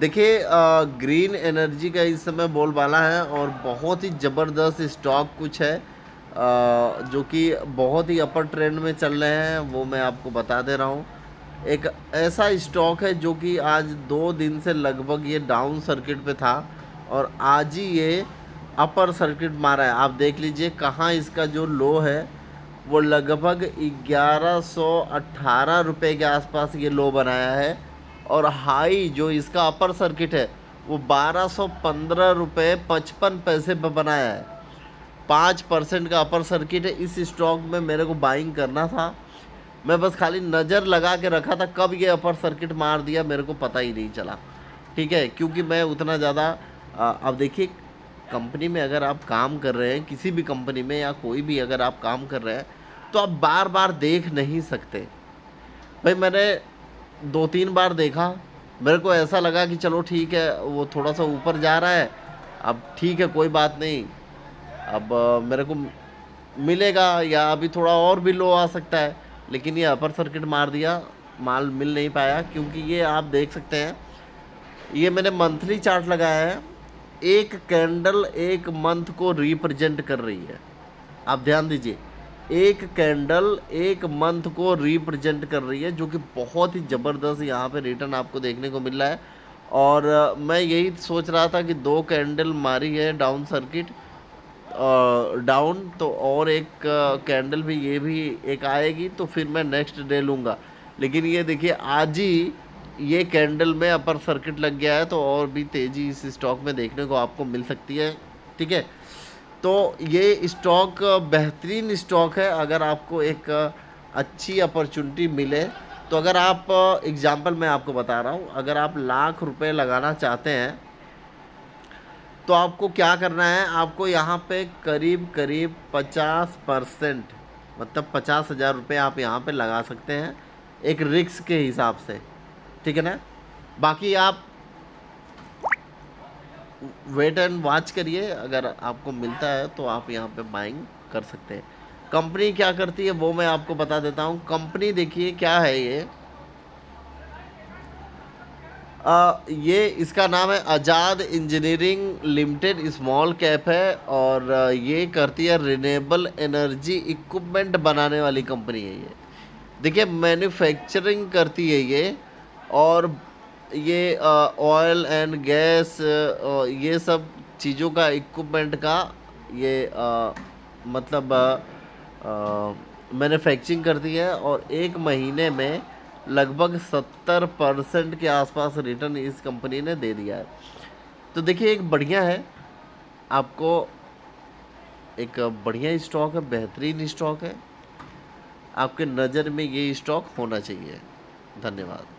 देखिए green energy का इस समय बोलबाला है और बहुत ही ज़बरदस्त स्टॉक कुछ है आ, जो कि बहुत ही अपर ट्रेंड में चल रहे हैं वो मैं आपको बता दे रहा हूँ। एक ऐसा स्टॉक है जो कि आज दो दिन से लगभग ये डाउन सर्किट पे था और आज ही ये अपर सर्किट मारा है। आप देख लीजिए कहाँ इसका जो लो है वो लगभग ग्यारह सौ अट्ठारह रुपये के आसपास ये लो बनाया है। और हाई जो इसका अपर सर्किट है, वो बारह सौ पंद्रह रुपये पचपन पैसे पर बनाया है। पाँच परसेंट का अपर सर्किट है, इस स्टॉक में मेरे को बाइंग करना था। मैं बस खाली नज़र लगा के रखा था, कब ये अपर सर्किट मार दिया मेरे को पता ही नहीं चला। ठीक है, क्योंकि मैं उतना ज़्यादा अब देखिए, कंपनी में अगर आप काम कर रहे हैं, किसी भी कंपनी में या कोई भी अगर आप काम कर रहे हैं तो आप बार बार देख नहीं सकते। भाई मैंने दो तीन बार देखा। मेरे को ऐसा लगा कि चलो ठीक है, वो थोड़ा सा ऊपर जा रहा है। अब ठीक है, कोई बात नहीं। अब, मेरे को मिलेगा या अभी थोड़ा और भी लो आ सकता है। लेकिन ये अपर सर्किट मार दिया, माल मिल नहीं पाया, क्योंकि ये आप देख सकते हैं, ये मैंने मंथली चार्ट लगाया है। एक कैंडल एक मंथ को रिप्रेजेंट कर रही है। आप ध्यान दीजिए। एक कैंडल एक मंथ को रिप्रेजेंट कर रही है, जो कि बहुत ही ज़बरदस्त यहाँ पे रिटर्न आपको देखने को मिल रहा है। और मैं यही सोच रहा था कि दो कैंडल मारी है डाउन सर्किट डाउन तो और एक कैंडल भी, ये भी एक आएगी तो फिर मैं नेक्स्ट डे लूँगा। लेकिन ये देखिए, आज ही ये कैंडल में अपर सर्किट लग गया है तो और भी तेज़ी इस स्टॉक में देखने को आपको मिल सकती है, ठीक है? तो ये स्टॉक, बेहतरीन स्टॉक है, अगर आपको एक, अच्छी अपॉर्चुनिटी मिले। तो अगर आप, एग्ज़ाम्पल मैं आपको बता रहा हूँ, अगर आप लाख रुपए लगाना चाहते हैं तो आपको क्या करना है, आपको यहाँ पे करीब करीब पचास परसेंट मतलब पचास हज़ार रुपये आप यहाँ पे लगा सकते हैं, एक रिक्स के हिसाब से, ठीक है ना? बाकी आप वेट एंड वॉच करिए। अगर आपको मिलता है तो आप यहाँ पे बाइंग कर सकते हैं। कंपनी क्या करती है वो मैं आपको बता देता हूँ। कंपनी देखिए क्या है ये? आ, ये इसका नाम है Azad engineering limited small cap है और ये करती है रिनेबल एनर्जी इक्विपमेंट बनाने वाली कंपनी है ये। देखिए मैन्युफैक्चरिंग करती है ये और ये ऑयल एंड गैस ये सब चीज़ों का इक्विपमेंट का ये आ, मतलब मैन्युफैक्चरिंग करती है और एक महीने में लगभग सत्तर परसेंट के आसपास रिटर्न इस कंपनी ने दे दिया है। तो देखिए एक बढ़िया है। आपको एक बढ़िया स्टॉक है बेहतरीन स्टॉक है। आपके नज़र में ये स्टॉक होना चाहिए। धन्यवाद।